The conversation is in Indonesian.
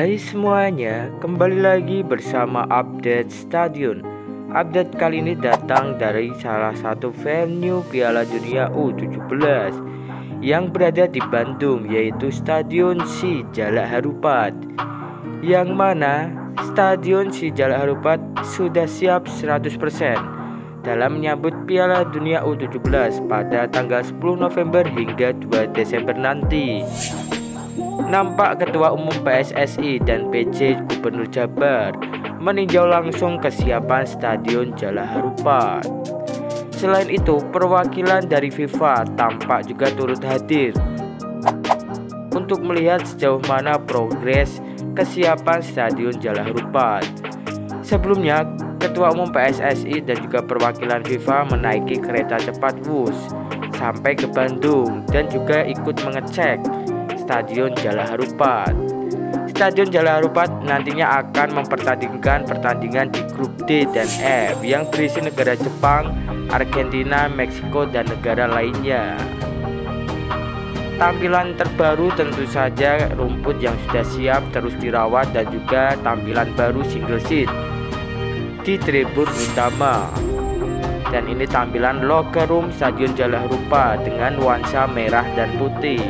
Hai semuanya, kembali lagi bersama update stadion. Update kali ini datang dari salah satu venue Piala Dunia U17 yang berada di Bandung yaitu Stadion Si Jalak Harupat. Yang mana Stadion Si Jalak Harupat sudah siap 100% dalam menyambut Piala Dunia U17 pada tanggal 10 November hingga 2 Desember nanti. Nampak Ketua Umum PSSI dan PJ Gubernur Jabar meninjau langsung kesiapan Stadion Jalak Harupat. Selain itu, perwakilan dari FIFA tampak juga turut hadir untuk melihat sejauh mana progres kesiapan Stadion Jalak Harupat. Sebelumnya, Ketua Umum PSSI dan juga perwakilan FIFA menaiki kereta cepat WUS sampai ke Bandung dan juga ikut mengecek Stadion Jalak Harupat. Stadion Jalak Harupat nantinya akan mempertandingkan pertandingan di grup D dan F yang berisi negara Jepang, Argentina, Meksiko, dan negara lainnya. Tampilan terbaru tentu saja rumput yang sudah siap terus dirawat dan juga tampilan baru single seat di tribun utama. Dan ini tampilan locker room Stadion Jalak Harupat dengan nuansa merah dan putih.